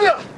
Yeah.